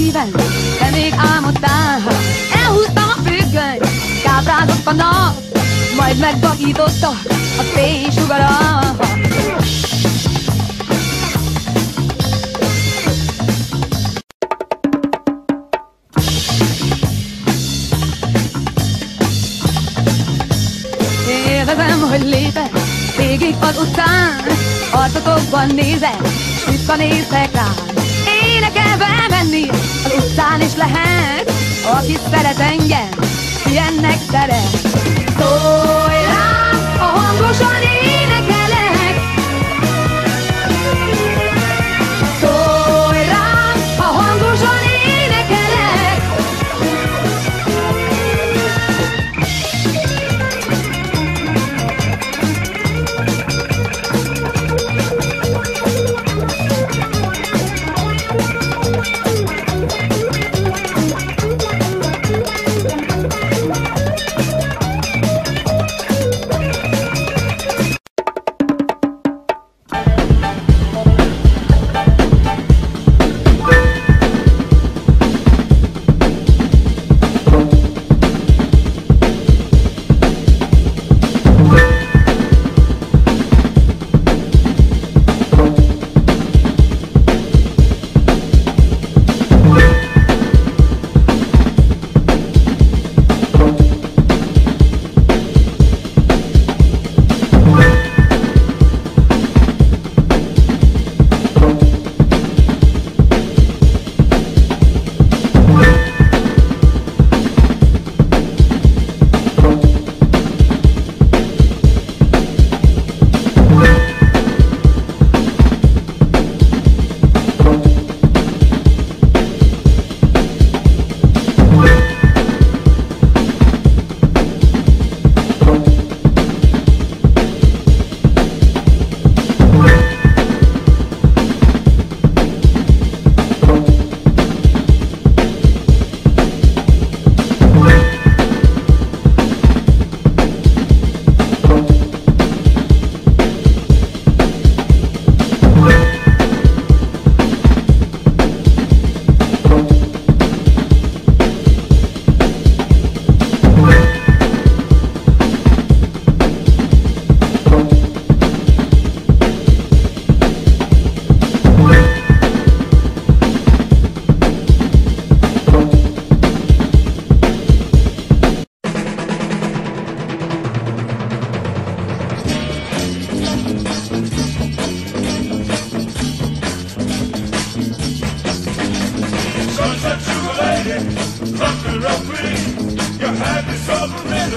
szívem, te még álmodtál. Elhúztam a függöny, káprázott a nap, majd megvakította a fénysugara. Élvezem, hogy lépek végig az utcán, arcotokban nézek, s nézek rám. Menni az utcán is lehet, aki szeret engem, ilyennek szeret. Szólj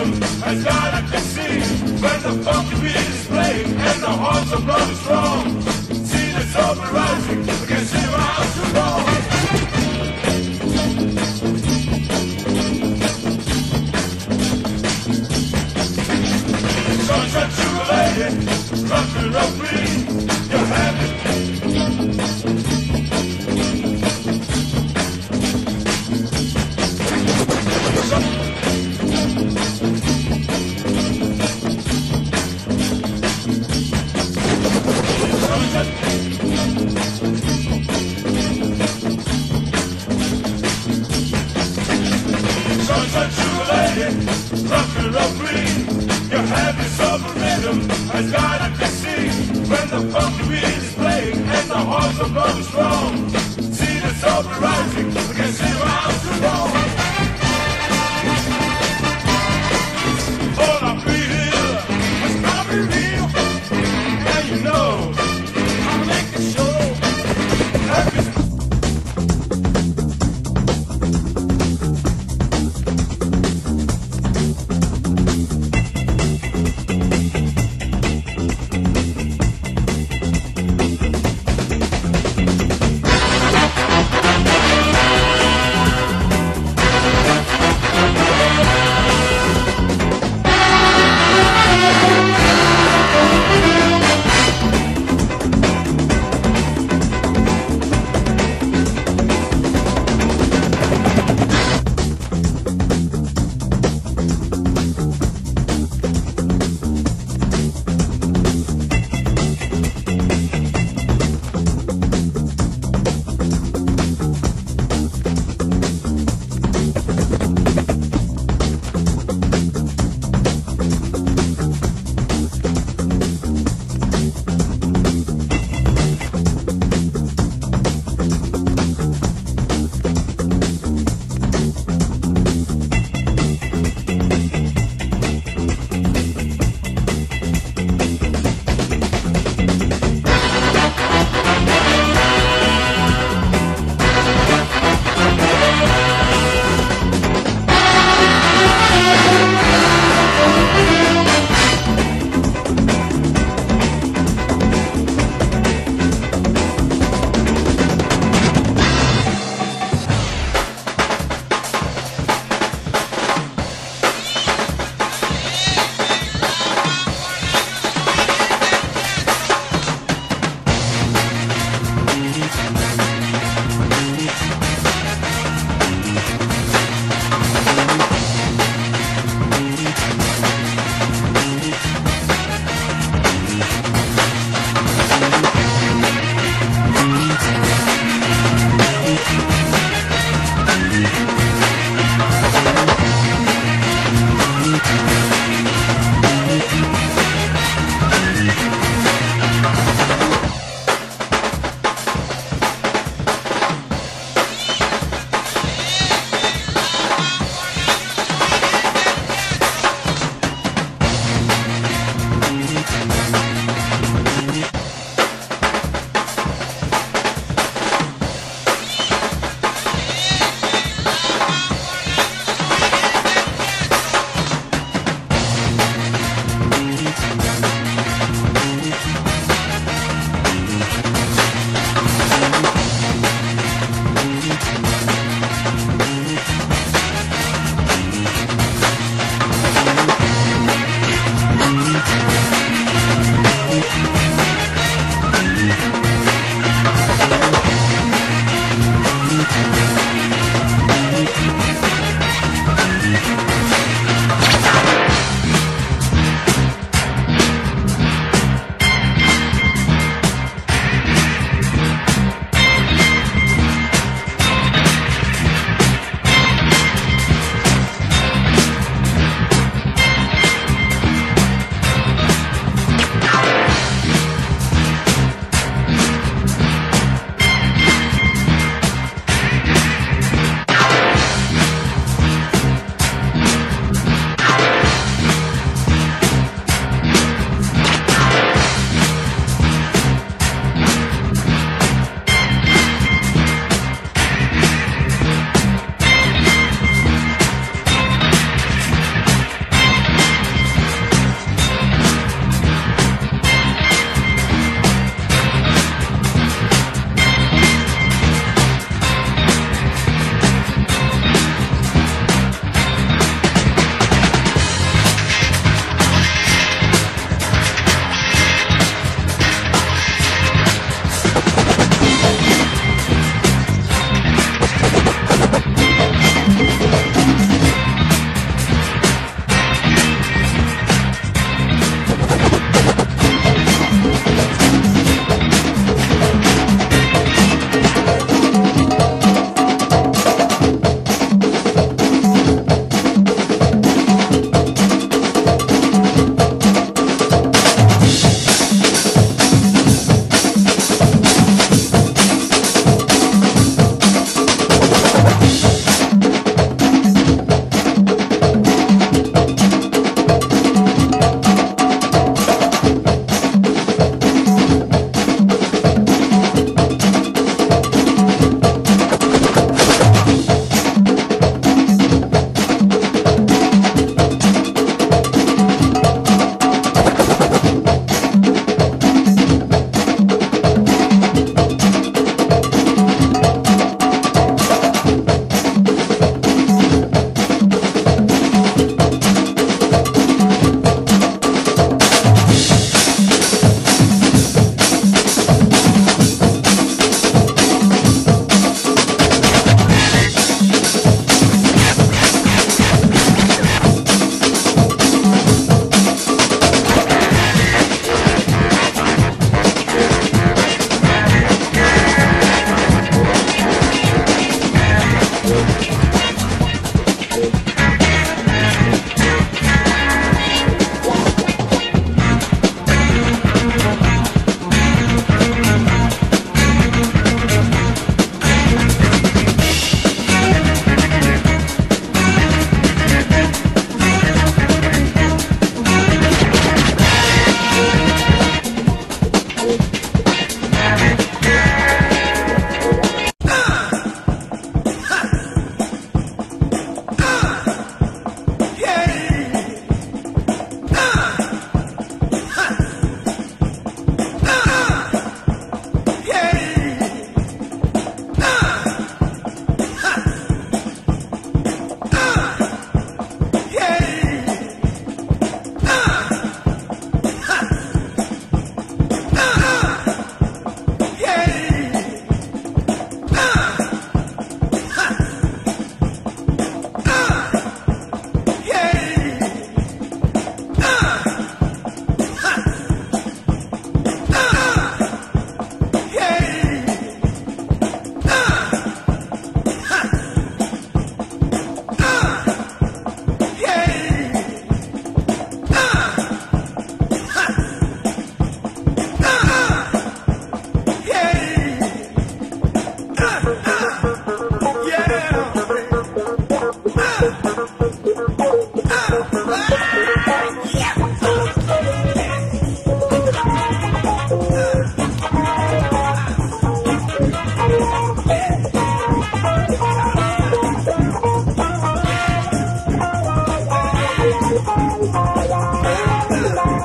rhythm has God I can see. When the funky beat is playing and the hearts are blowing strong. See the sun rising, we can see around too long. Sunset sugar lady, rock and roll queen. Your happy got I can see. When the funky beat is playing and the hearts are blowing strong. See the sun rising, we can see around too long.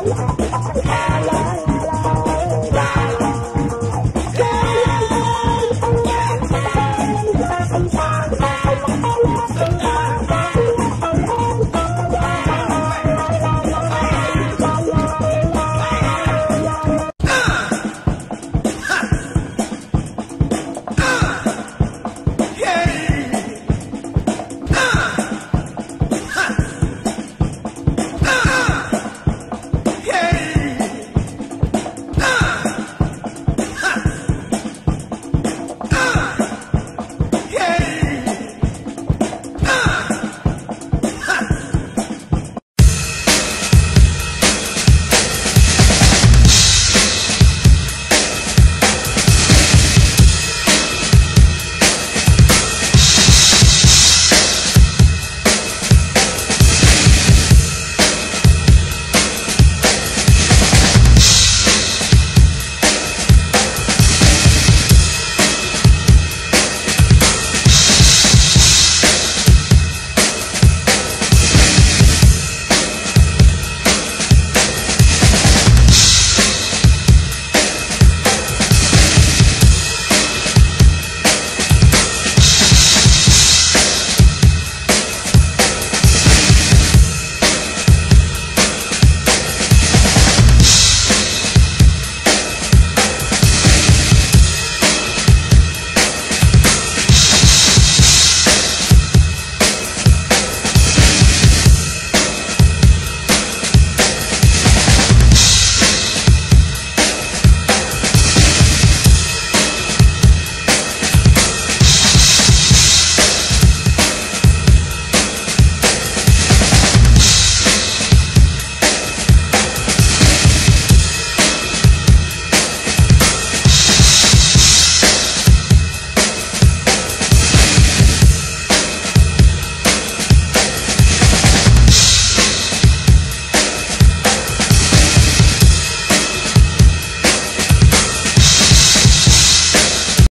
来。